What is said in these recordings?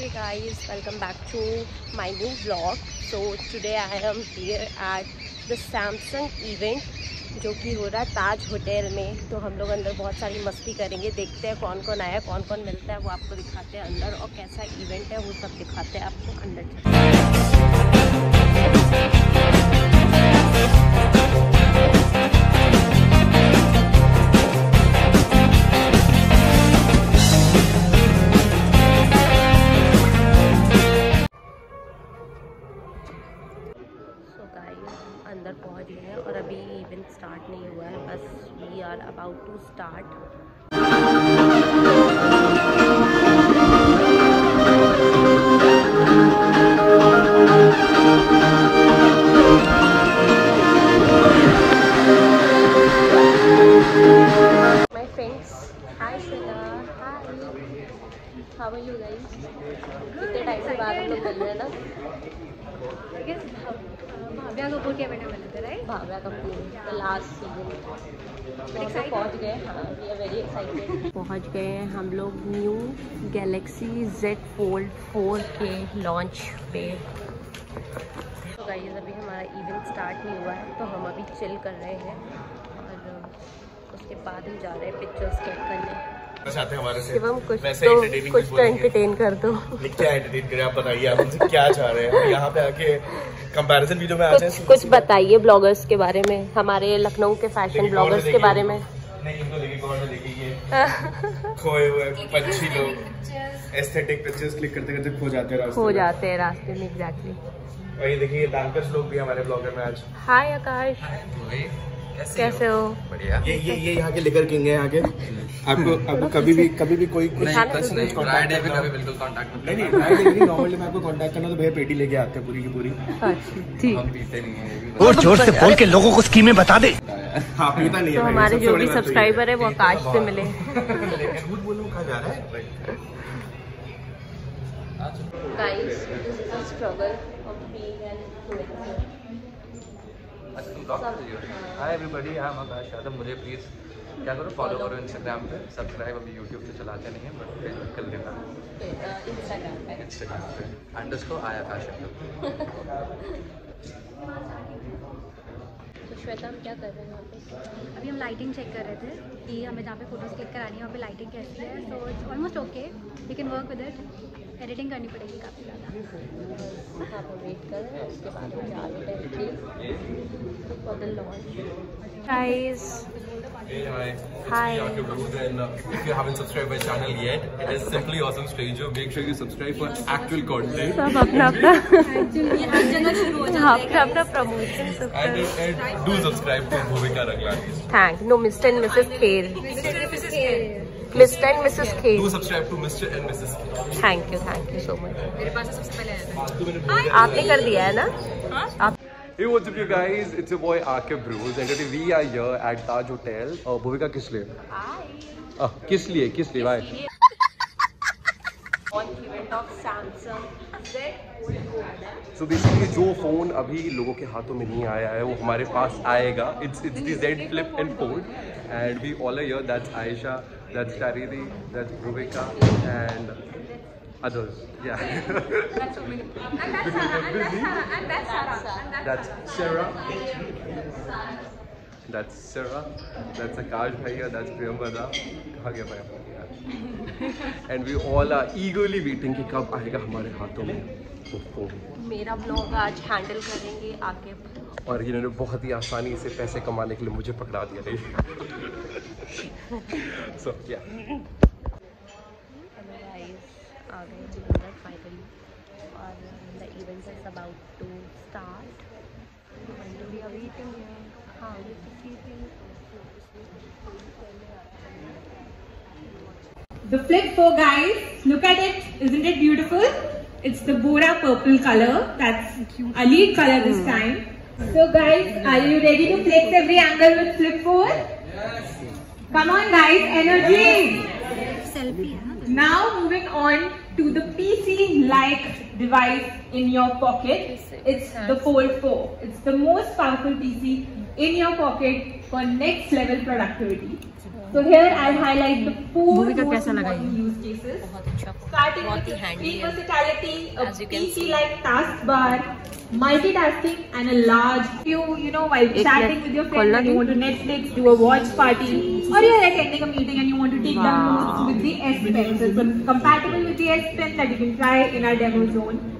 Hey guys, welcome back to my new vlog. So today I am here at the Samsung event जो कि हो रहा है ताज hotel में। तो हम लोग अंदर बहुत सारी मस्ती करेंगे। देखते हैं कौन कौन आया कौन कौन मिलता है वो आपको दिखाते हैं अंदर और कैसा इवेंट है वो सब दिखाते हैं आपको अंदर। गए हैं और अभी इवेंट स्टार्ट नहीं हुआ है बस we are about to start My friends, hi Shweta, hi. How are you guys? कितने टाइम के बाद हम लोग मिल रहे हैं ना भाव्या कपूर के बेटे मिले थे right Bhavya Kapoor the last season पहुँच गए हाँ वी आर वेरी एक्साइटेड पहुँच गए हैं हम लोग न्यू गैलेक्सी Z Fold 4 के लॉन्च पे। तो गाइस अभी हमारा इवेंट स्टार्ट नहीं हुआ है तो हम अभी चिल कर रहे हैं और उसके बाद हम जा रहे हैं पिक्चर्स क्लिक करने। चाहते हैं हमारे से। कुछ वैसे तो कुछ तो एंटरटेन कर दो। क्या एंटरटेन करें आप बताइए आप हमसे क्या चाह रहे हैं? यहाँ पे आके कंपैरिजन वीडियो में आ कुछ जाए? कुछ बताइए ब्लॉगर्स के बारे में हमारे लखनऊ के फ़ैशन ब्लॉगर्स के बारे में। नहीं इनको देखिए कौन देखिए खोए हुए पंछी लोग। एस्थेटिक पिक्चर्स क्लिक करते करते खो जाते हैं रास्ते में। जाते हैं रास्ते में एग्जैक्टली और ये देखिए बैंकर्स लोग भी हमारे ब्लॉगर में आज। हाय आकाश कैसे हो? ये ये ये यहाँ के लिकर किंग है यहाँ के आपको आपको कभी भी कभी भी कोई कुछ नहीं, कुछ कुछ कुछ फ्राइडे पे कभी बिल्कुल कांटेक्ट नहीं नहीं फ्राइडे नहीं नॉर्मली मैं आपको कांटेक्ट करना तो भैया पेटी लेके आते हैं पूरी की पूरी। अच्छा ठीक। हम पीते नहीं है और ज़ोर से बोल के लोगों को स्कीमें बता दे। हाँ पीता नहीं है तो हमारे जो भी बात तो सब्सक्राइबर है। वो आकाश से मिले। झूठ बोलूँ कहाँ जा रहा है? Guys this is struggle of being an influencer अच्छा तुम ब्लॉग कर रही हो hi everybody I am Aakash Yadav मुझे प्लीज़ क्या करो? फॉलो करो इंस्टाग्राम पे. सब्सक्राइब अभी यूट्यूब पे चलाते नहीं है बट फेसबुक कर लेना। हूँ इंस्टाग्राम पे. अंडरस्कोर आया आकाश यादव श्वेता हम क्या कर रहे हैं यहाँ पे? अभी हम लाइटिंग चेक कर रहे थे कि हमें जहाँ पे फ़ोटोज़ क्लिक करानी है वहाँ पे लाइटिंग कैसी है। So it's almost okay we can work with it editing करनी पड़ेगी काफ़ी ज़्यादा। वेट कर रहे हैं उसके बाद हम जा रहे हैं for the launch guys Hey, hi. Hi. Me, and if you haven't subscribed my channel yet, it is Simply Awesome Stranger. Make sure you subscribe for actual content. सब अपना अपना हर जगह शुरू अपना अपना प्रमोशन सब do subscribe to Bhumika Raglani. Thank no mister and missus Kher mister and missus Do Kher subscribe to Mr. and Mrs. Thank you thank you so much मेरे पास सबसे पहले आया था आपने कर दिया है ना आप Hey, what's up, you guys? It's your boy Akib Bruce, and today we are here at Taj Hotel. Uh, Bhumika, किस लिए? Uh, किस लिए? किस लिए? Why? Event of Samsung so basically जो फ़ोन अभी लोगों के हाथों में नहीं आया है वो हमारे पास आएगा। It's it's the Z flip and fold and we all here that's Ayesha that's Sharidi that's Bhuvika and others. Yeah. That's sarah that's sarah that's akash bhaiya. That's priyambada कहाँ गया भाई and we all are eagerly waiting कि कब आएगा हमारे हाथों में phone मेरा ब्लॉग आज हैंडल करेंगे आके और इन्होंने बहुत ही आसानी से पैसे कमाने के लिए मुझे पकड़ा दिया सो या गाइस आ गए हम अंदर फाइनली और the event is about to start we are waiting हाँ। The flip four guys, look at it. Isn't it beautiful? It's the Bora purple color. That's a lead color this time. So guys, are you ready to flex every angle with flip four? Yes. Come on guys, energy. Selfie. Now moving on to the PC-like device in your pocket. It's the Fold 4. It's the most powerful PC in your pocket for next level productivity. So here I'll highlight the four most important use cases. अच्छा Starting with ही है versatility, a. PC-like taskbar, multitasking, and a large view. You know, while chatting with your friends, you want to Netflix, do a watch party, or you're attending a meeting and you want to take down notes with the S Pen. So it's compatible with the S Pen that you can try in our demo zone.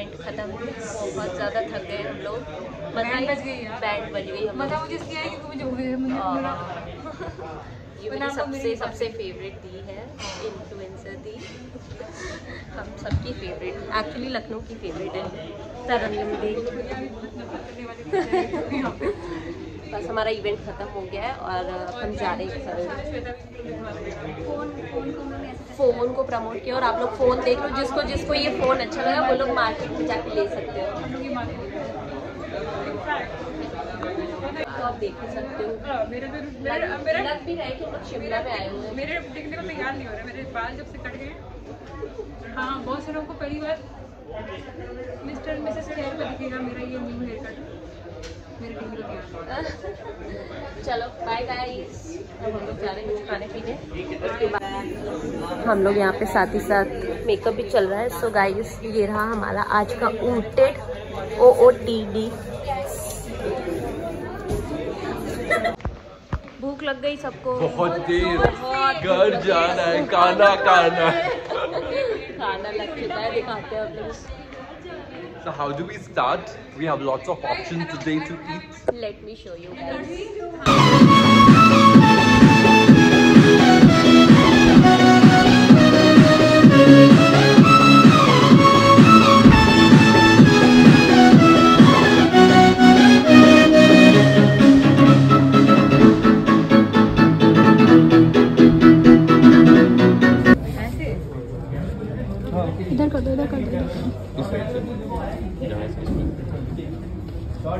Event खत्म बहुत ज़्यादा थक गए हम लोग। Band बज गई यार। बैंड बज गई मज़ा मुझे इसलिए आई क्योंकि मुझे मुझे ये मेरी सबसे सबसे फेवरेट दी है इन्फ्लुएंसर दी। हम सबकी फेवरेट एक्चुअली लखनऊ की फेवरेट है। दी बस हमारा इवेंट ख़त्म हो गया है और हम जा रहे हैं घर फ़ोन को प्रमोट किया और आप लोग फ़ोन देख लो जिसको जिसको ये फ़ोन अच्छा लगा वो लोग मार्केट में जाके ले सकते हो। तो आप देख ही सकते हो। मेरे तो लग मेरे मेरा भी रहा है कि हम लोग शिमला में आए हुए हैं। मेरे दिखने को तैयार नहीं हो रहा मेरे बाल जब से कट गए। हाँ बहुत से लोगों को पहली बार मिस्टर मिसेस केयर पे दिखेगा मेरा ये न्यू हेयर कट चलो बाय गाइस हम लोग जा रहे हैं खाने पीने। हम लोग यहाँ पे साथ ही साथ मेकअप भी चल रहा है। सो गाइस ये रहा हमारा आज का ऊटेड ओ ओ टी डी भूख लग गई सबको। बहुत देर घर जाना है खाना खाना खाना लग चुका है दिखाते हैं हम लोग। So how do we start? We have lots of options today to eat. Let me show you guys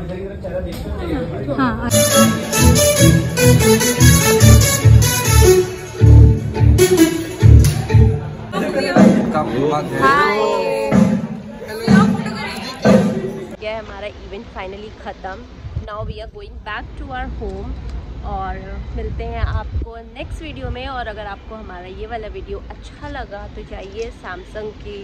हाँ। हमारा इवेंट फाइनली ख़त्म? Now we are going back to our home और मिलते हैं आपको नेक्स्ट वीडियो में। और अगर आपको हमारा ये वाला वीडियो अच्छा लगा तो जाइए सैमसंग की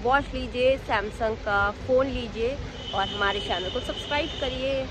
वॉच लीजिए सैमसंग का फ़ोन लीजिए और हमारे चैनल को सब्सक्राइब करिए।